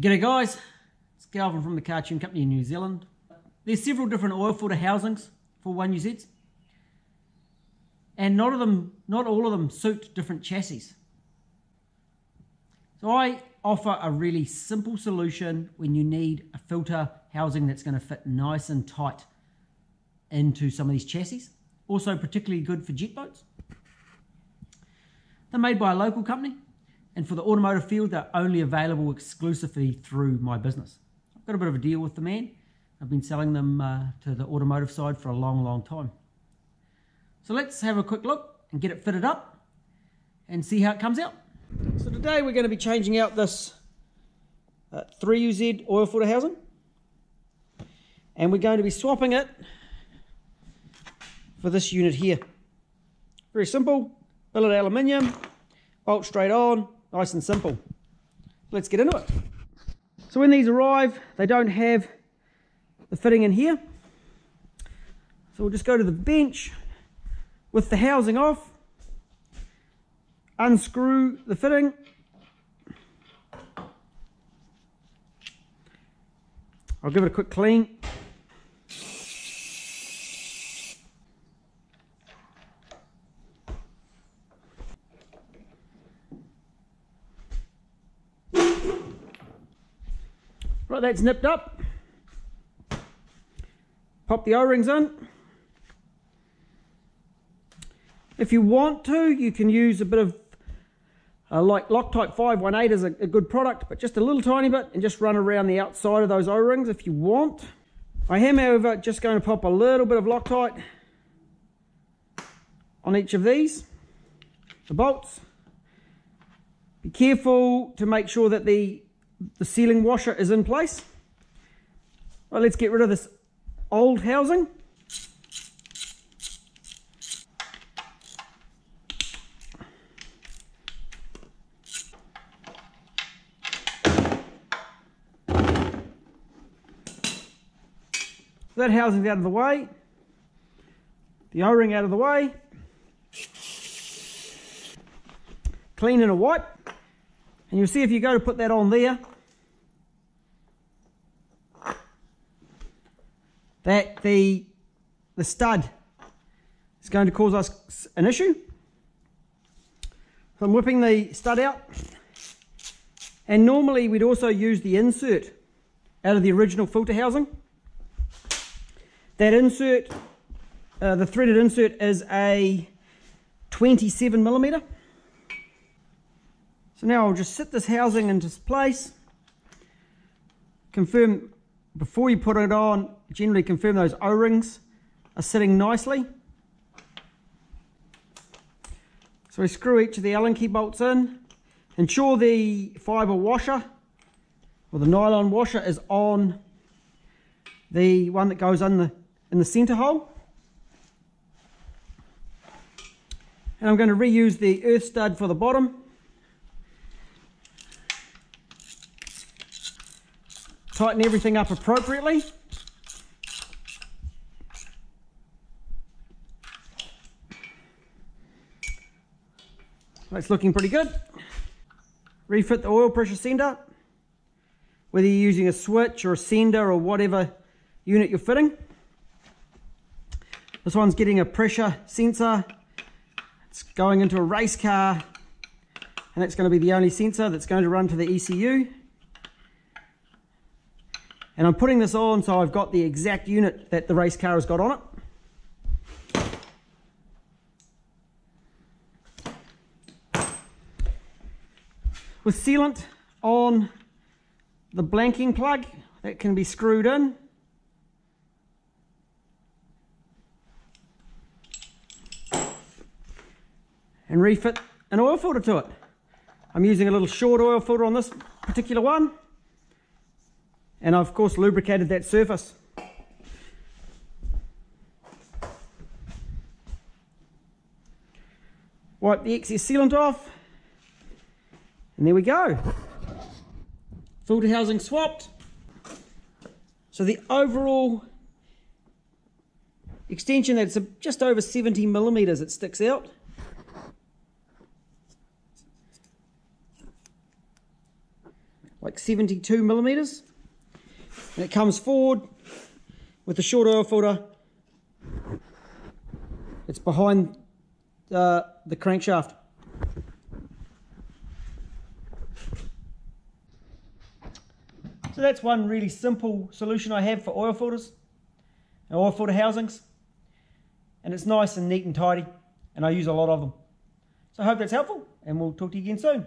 G'day guys, it's Kelvin from the Cartune Company in New Zealand. There's several different oil filter housings for 1UZs and not of them, not all of them suit different chassis. So I offer a really simple solution when you need a filter housing that's going to fit nice and tight into some of these chassis. Also particularly good for jet boats. They're made by a local company and for the automotive field, they're only available exclusively through my business. I've got a bit of a deal with the man. I've been selling them uh, to the automotive side for a long, long time. So let's have a quick look and get it fitted up and see how it comes out. So today we're going to be changing out this uh, 3UZ oil filter housing. And we're going to be swapping it for this unit here. Very simple, billet aluminium, bolt straight on, Nice and simple. Let's get into it. So when these arrive, they don't have the fitting in here. So we'll just go to the bench with the housing off, unscrew the fitting, I'll give it a quick clean. Right, that's nipped up. Pop the O-rings in. If you want to, you can use a bit of, uh, like Loctite 518 is a, a good product, but just a little tiny bit and just run around the outside of those O-rings if you want. I am, however, just going to pop a little bit of Loctite on each of these, the bolts. Be careful to make sure that the the sealing washer is in place. Let's get rid of this old housing. That housing's out of the way. The O-ring out of the way. Clean and a wipe. And you'll see if you go to put that on there, that the, the stud is going to cause us an issue. So I'm whipping the stud out. And normally we'd also use the insert out of the original filter housing. That insert, uh, the threaded insert is a 27 millimeter. So now I'll just sit this housing into place. Confirm, before you put it on, generally confirm those O-rings are sitting nicely. So we screw each of the Allen key bolts in. Ensure the fibre washer or the nylon washer is on the one that goes in the, in the centre hole. And I'm going to reuse the earth stud for the bottom. Tighten everything up appropriately. That's looking pretty good. Refit the oil pressure sender. Whether you're using a switch or a sender or whatever unit you're fitting. This one's getting a pressure sensor. It's going into a race car and that's going to be the only sensor that's going to run to the ECU. And I'm putting this on so I've got the exact unit that the race car has got on it. With sealant on the blanking plug that can be screwed in. And refit an oil filter to it. I'm using a little short oil filter on this particular one and I've of course lubricated that surface. Wipe the excess sealant off and there we go. Filter housing swapped. So the overall extension that's just over 70 millimeters it sticks out. like 72 millimeters. And it comes forward with the short oil filter. It's behind uh, the crankshaft. So that's one really simple solution I have for oil filters and oil filter housings. And it's nice and neat and tidy, and I use a lot of them. So I hope that's helpful, and we'll talk to you again soon.